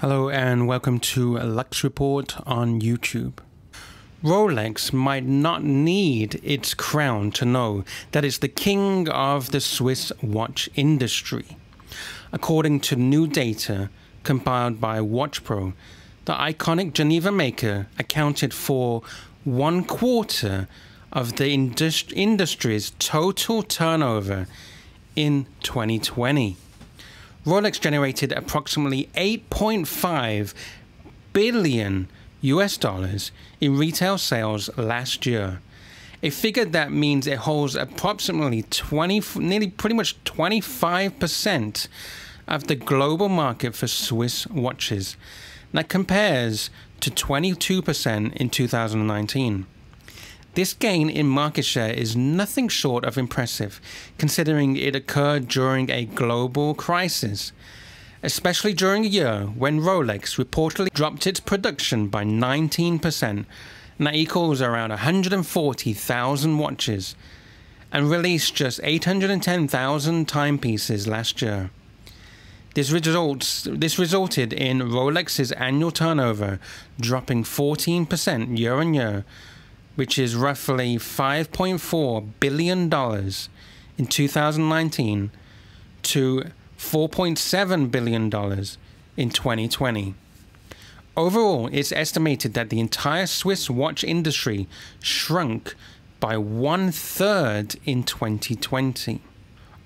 Hello and welcome to Lux Report on YouTube. Rolex might not need its crown to know that it's the king of the Swiss watch industry. According to new data compiled by WatchPro, the iconic Geneva maker accounted for one quarter of the industry's total turnover in 2020. Rolex generated approximately 8.5 billion US dollars in retail sales last year. A figure that means it holds approximately 20, nearly pretty much 25% of the global market for Swiss watches. That compares to 22% in 2019. This gain in market share is nothing short of impressive, considering it occurred during a global crisis, especially during a year when Rolex reportedly dropped its production by 19%, and that equals around 140,000 watches, and released just 810,000 timepieces last year. This, results, this resulted in Rolex's annual turnover dropping 14% year on year which is roughly $5.4 billion in 2019 to $4.7 billion in 2020. Overall, it's estimated that the entire Swiss watch industry shrunk by one third in 2020.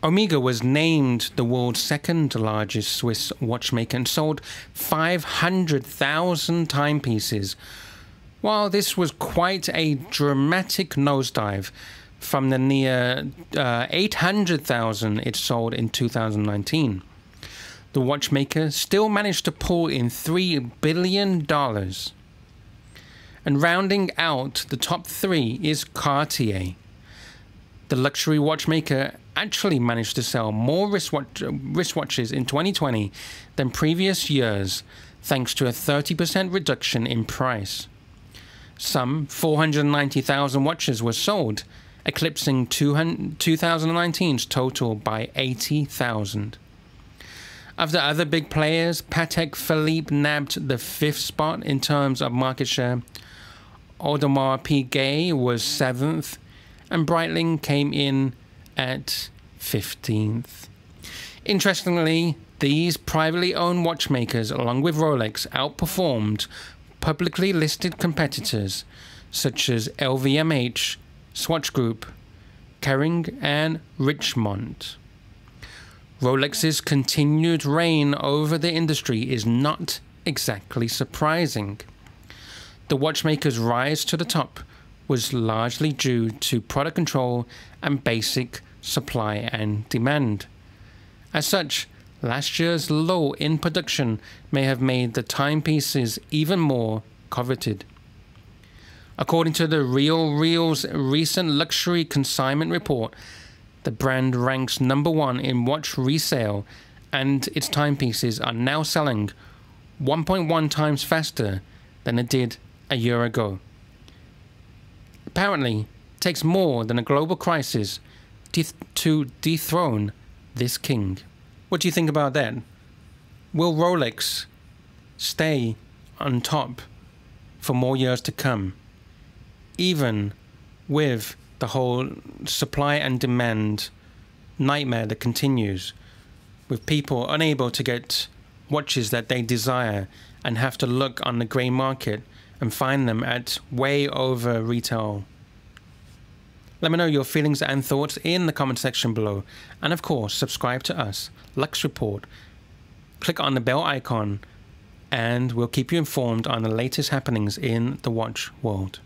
Omega was named the world's second largest Swiss watchmaker and sold 500,000 timepieces while this was quite a dramatic nosedive from the near uh, 800,000 it sold in 2019, the watchmaker still managed to pull in $3 billion. And rounding out the top three is Cartier. The luxury watchmaker actually managed to sell more wristwatch- wristwatches in 2020 than previous years, thanks to a 30% reduction in price. Some 490,000 watches were sold, eclipsing 2019's total by 80,000. Of the other big players, Patek Philippe nabbed the fifth spot in terms of market share. Audemars Piguet was seventh, and Breitling came in at 15th. Interestingly, these privately owned watchmakers, along with Rolex, outperformed publicly listed competitors such as LVMH, Swatch Group, Kering, and Richemont. Rolex's continued reign over the industry is not exactly surprising. The watchmaker's rise to the top was largely due to product control and basic supply and demand. As such, last year's low in production may have made the timepieces even more coveted. According to the RealReal's recent luxury consignment report, the brand ranks number one in watch resale, and its timepieces are now selling 1.1 times faster than it did a year ago. Apparently, it takes more than a global crisis to dethrone this king. What do you think about that? Will Rolex stay on top for more years to come, even with the whole supply and demand nightmare that continues, with people unable to get watches that they desire and have to look on the grey market and find them at way over retail let me know your feelings and thoughts in the comment section below. And of course, subscribe to us, Lux Report. Click on the bell icon and we'll keep you informed on the latest happenings in the watch world.